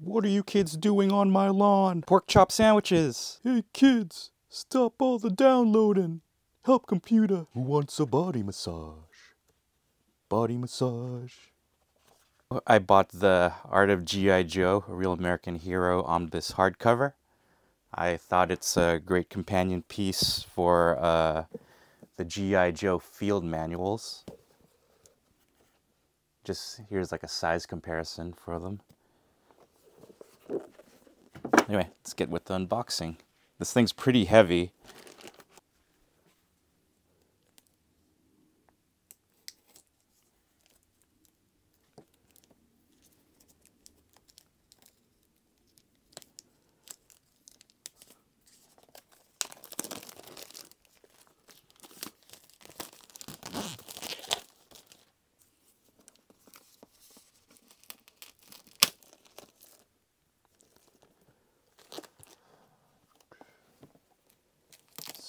What are you kids doing on my lawn? Pork chop sandwiches. Hey kids, stop all the downloading. Help computer. Who wants a body massage? Body massage. I bought the Art of G.I. Joe, a real American hero Omnibus hardcover. I thought it's a great companion piece for uh, the G.I. Joe field manuals. Just here's like a size comparison for them. Anyway, let's get with the unboxing. This thing's pretty heavy.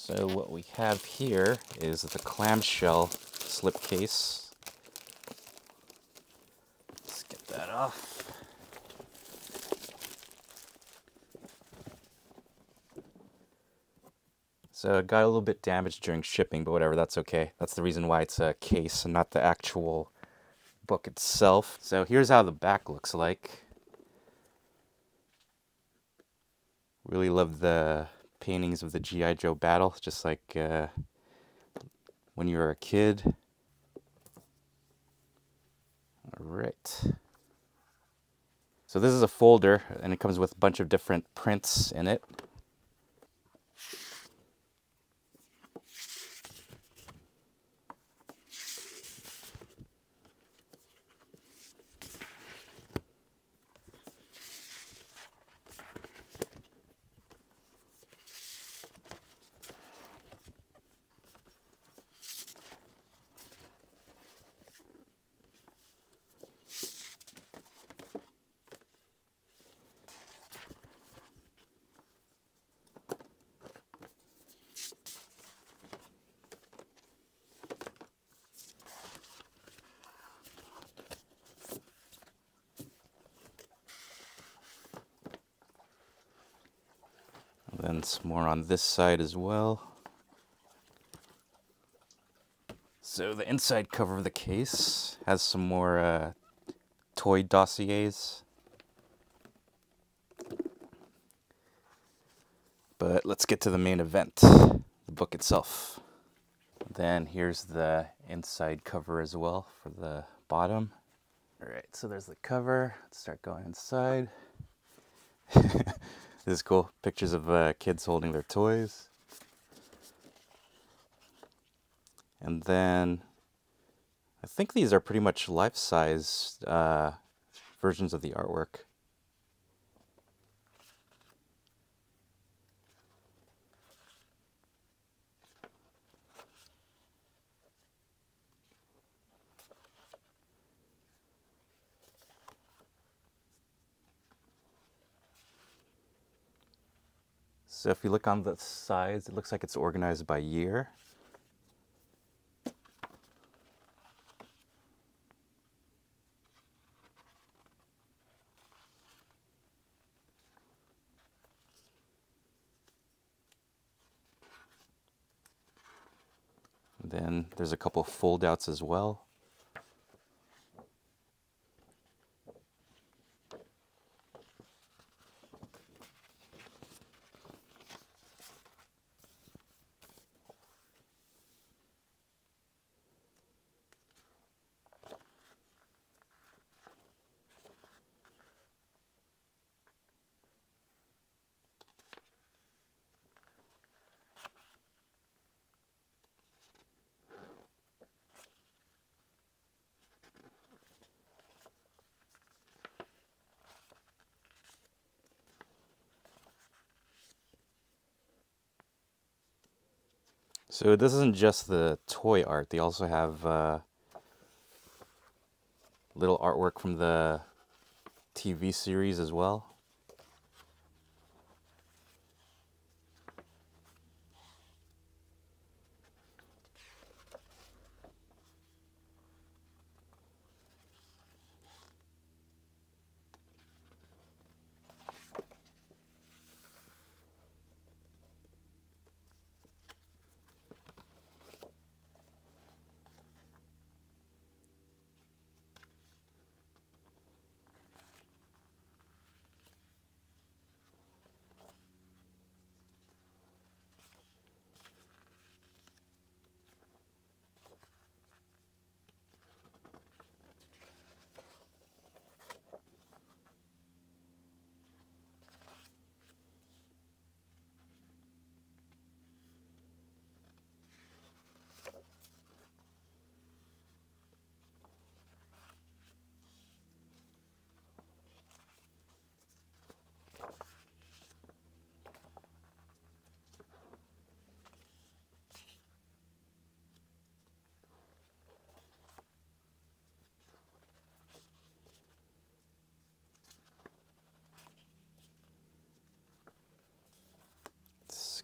So what we have here is the clamshell slipcase. Let's get that off. So it got a little bit damaged during shipping, but whatever, that's okay. That's the reason why it's a case and not the actual book itself. So here's how the back looks like. Really love the paintings of the G.I. Joe battle, just like uh, when you were a kid. All right. So this is a folder, and it comes with a bunch of different prints in it. Then some more on this side as well. So the inside cover of the case has some more uh, toy dossiers. But let's get to the main event, the book itself. Then here's the inside cover as well for the bottom. All right, so there's the cover. Let's start going inside. This is cool. Pictures of uh, kids holding their toys. And then I think these are pretty much life-size uh, versions of the artwork. So if you look on the sides, it looks like it's organized by year. then there's a couple fold outs as well. So this isn't just the toy art. They also have uh, little artwork from the TV series as well.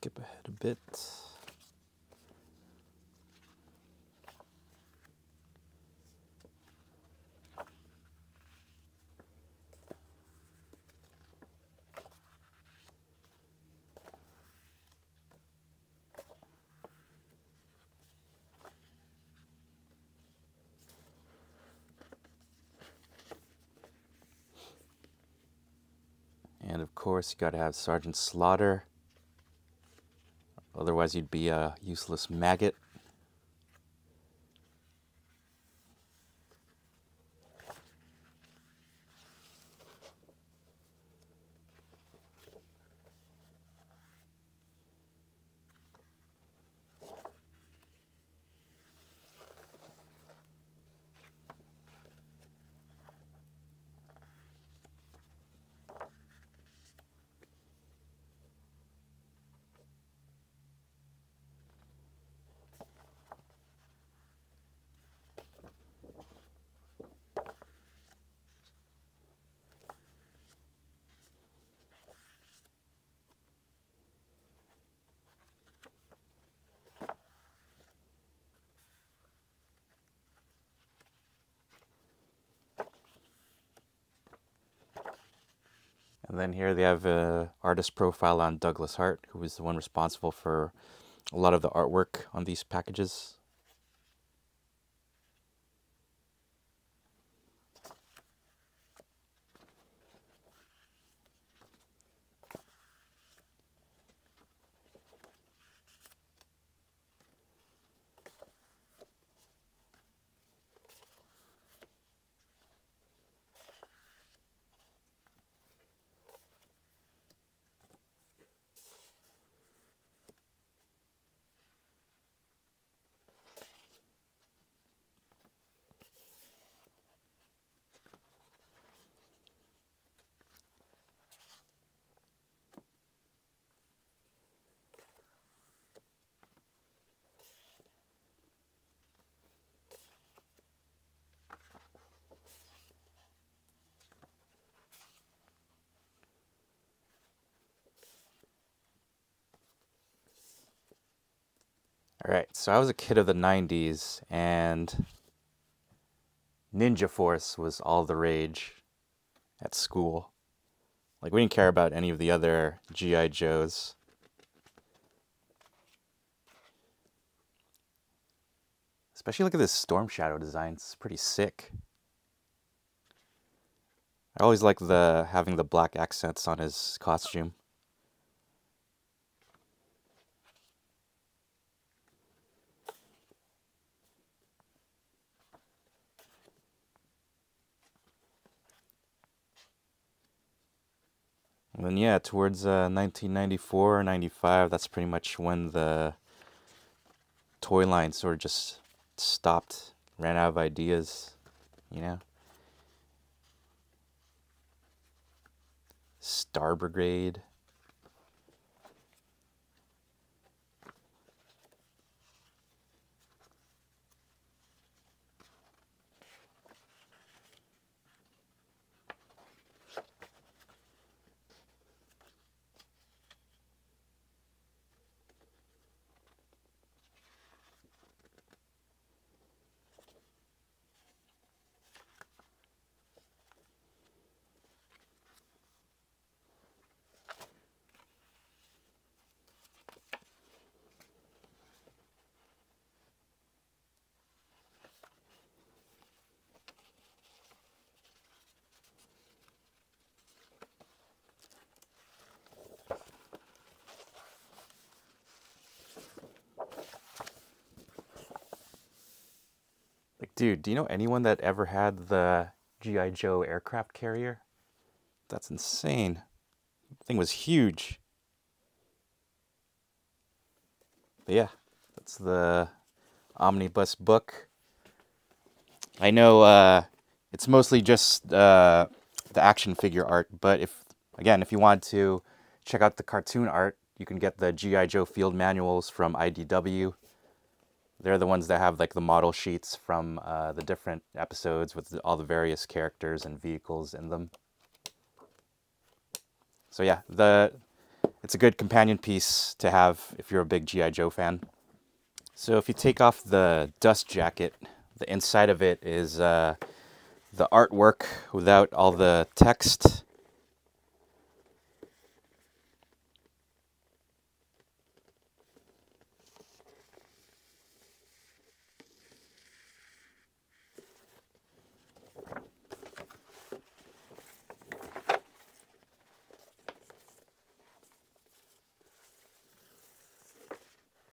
Skip ahead a bit. And of course, you got to have Sergeant Slaughter. Otherwise, you'd be a useless maggot. And then here they have a artist profile on Douglas Hart, who was the one responsible for a lot of the artwork on these packages. All right, so I was a kid of the 90s and Ninja Force was all the rage at school. Like, we didn't care about any of the other G.I. Joes. Especially look at this Storm Shadow design, it's pretty sick. I always like the having the black accents on his costume. And yeah, towards uh, 1994 95, that's pretty much when the toy line sort of just stopped, ran out of ideas, you know. Star Brigade. Like, dude, do you know anyone that ever had the G.I. Joe aircraft carrier? That's insane. The thing was huge. But yeah, that's the omnibus book. I know uh, it's mostly just uh, the action figure art, but if, again, if you want to check out the cartoon art, you can get the G.I. Joe field manuals from IDW. They're the ones that have like the model sheets from uh, the different episodes with all the various characters and vehicles in them. So yeah, the it's a good companion piece to have if you're a big G.I. Joe fan. So if you take off the dust jacket, the inside of it is uh, the artwork without all the text